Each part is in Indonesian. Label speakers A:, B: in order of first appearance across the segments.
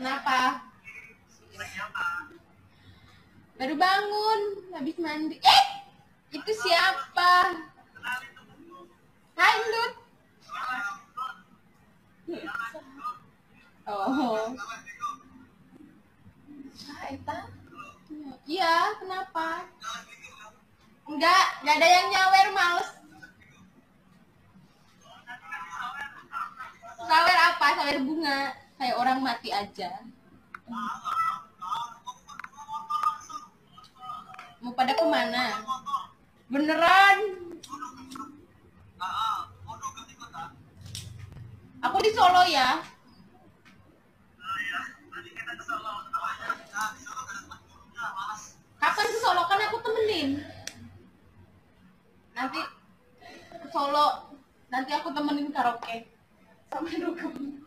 A: Kenapa? Baru bangun, habis mandi. Eh, itu siapa? Hai, Lut. Oh.
B: Eta.
A: Iya, kenapa? Enggak, enggak ada yang nyawer, males. Sawer apa? Sawer bunga. Kayak orang mati aja. Mau pada ke mana? Beneran? Aku di Solo ya. Kapan ke Solo kan aku temenin. Nanti ke Solo, nanti aku temenin karaoke. Sampai dugem.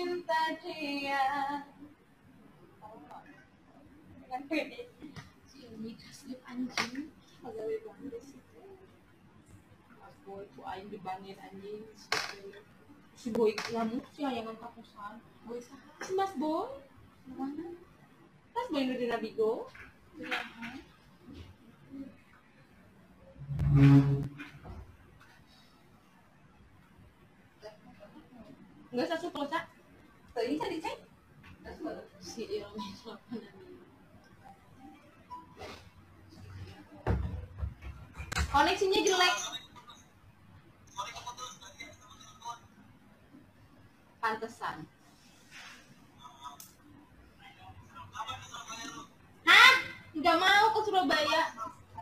A: Cinta dia. Ini kasih anjing. Mas boy, anjing. Si boy yang tapusan. Boy sah. Si mas boy. Mas boy nu dina bigo. Enggak usah suka usah.
B: Tadi tadi cek.
A: Si Koneksinya jelek. Pantesan. Hah? Nggak mau ke Surabaya.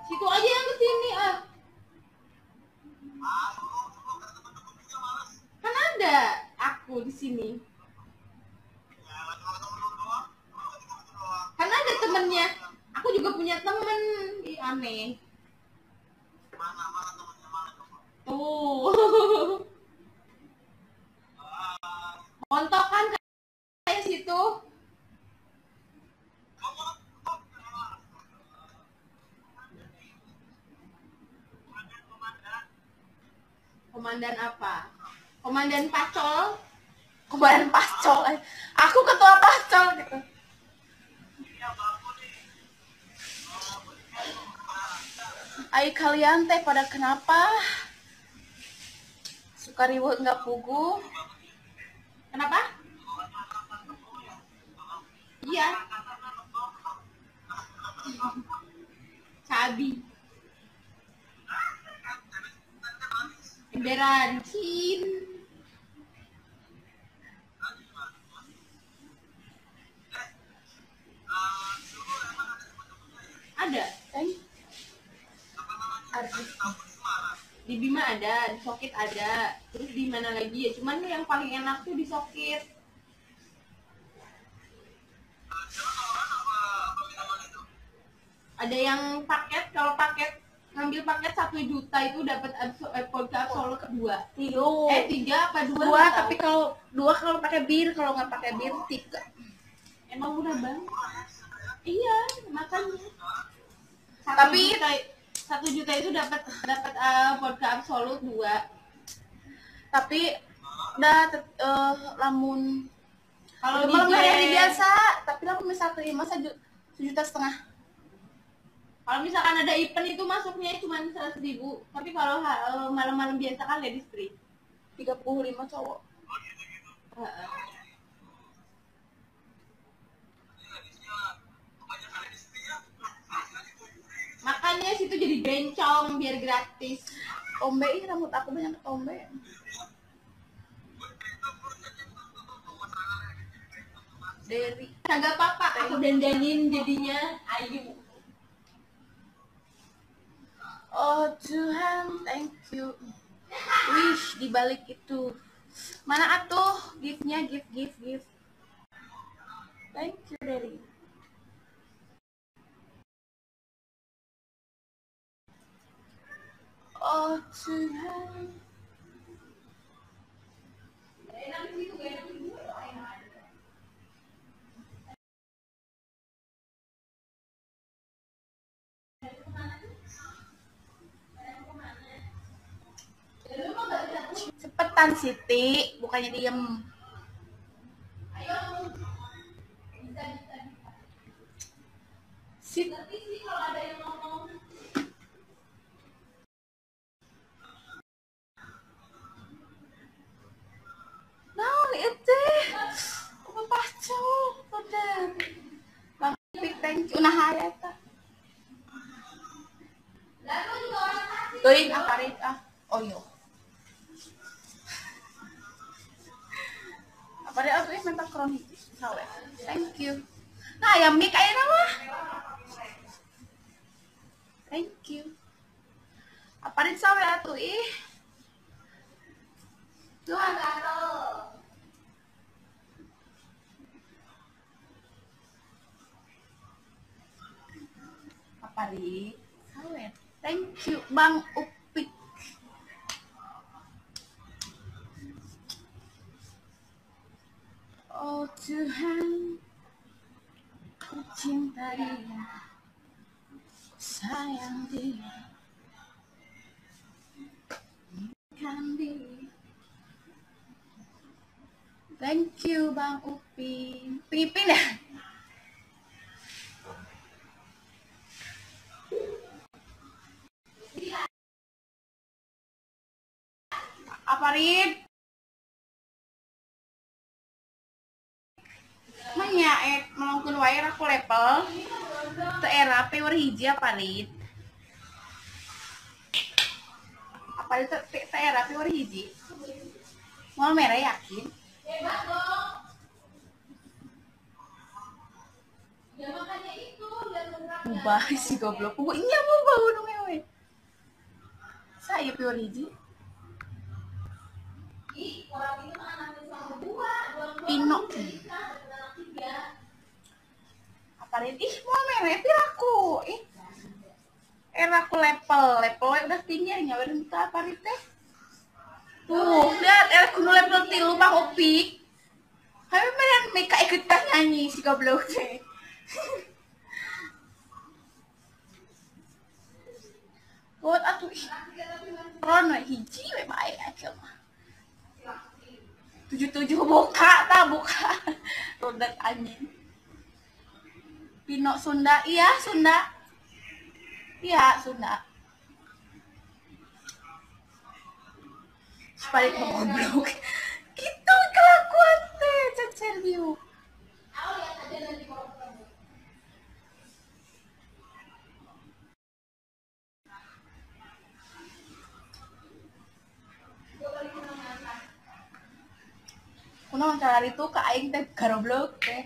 A: Situ aja yang ke sini ah. Kan ada aku di sini. Temennya. Aku juga punya temen. Ih, aneh. Tuh. Montok kan kayak situ. Komandan apa? Komandan Pacol?
B: Komandan pascol. eh. Aku ketua pascol gitu. Ayo kalian teh pada kenapa? Suka ribut nggak pugu?
A: Kenapa? Iya. Cabi. Emberan, cin.
B: Artis.
A: Di Bima ada, di Sokit ada. Terus di mana lagi ya? Cuman yang paling enak tuh di Sokit. Ada yang paket, kalau paket ngambil paket satu juta itu dapat abso- eh, absolut kedua.
B: Tilu.
A: Eh tiga apa dua?
B: dua tapi kalau dua kalau pakai bir kalau nggak pakai bir tiga
A: emang udah bang? Iya, makanya. Satu
B: Tapi-
A: juta, satu juta itu dapat dapat eh, vodka absolut dua.
B: tapi udah eh, lamun
A: Kalau di
B: malam hari, biasa tapi lamun misal terima satu sejuta setengah
A: Kalau misalkan ada event itu masuknya cuma seratus ribu, tapi kalau eh, malam-malam biasa kan ladies free.
B: 35 cowok
A: Heeh. Makanya situ jadi bencong biar gratis.
B: tombe ih rambut aku banyak tombe dari
A: Kagak apa-apa, aku dandanin jadinya ayu.
B: oh Tuhan thank you wish dibalik itu Mana atuh giftnya gift gift gift. Thank you Cepetan Siti, bukannya diem. Siti. Naon itu? Apa pacu? Udah. Bang Pik, thank you. Nah, ya ta. Tuin, apa rin? Ah, oh yo. Apa rin? Aku minta kronik. Sawe. Thank you. Nah, yang mik aja nama. Thank you. Apa rin sawe atuh ih? Tuh. Apa rin? Thank you, Bang Upik. Oh Tuhan, ku cinta dia, sayang dia, kan dia. Thank you, Bang Upin. Pipin ya? Apa Rid? Manya, eh, melongkun wae aku level. Teu era pe war hiji apa Rid? Apa itu teu era pe war hiji? Mau merah yakin? Ubah si goblok. Ubah iya mau bau dong. Saya pe war hiji. Pino. Apa rin? Ih, mau merah piraku. Ih. Era aku level, level udah tinggi nyawarin ke apa rin teh? Tuh, lihat era kudu level tilu bang Opi. Kami mana mereka ikutan nyanyi si goblok teh. Buat atuh ih. Rono hiji we bae aja. Tujuh tujuh buka tak buka. Rodat anjing. Pino Sunda, iya Sunda. Iya Sunda. Sebalik goblok. Gitu kelakuan teh, cacer view. Kunaon cara itu ke aing teh garoblok teh.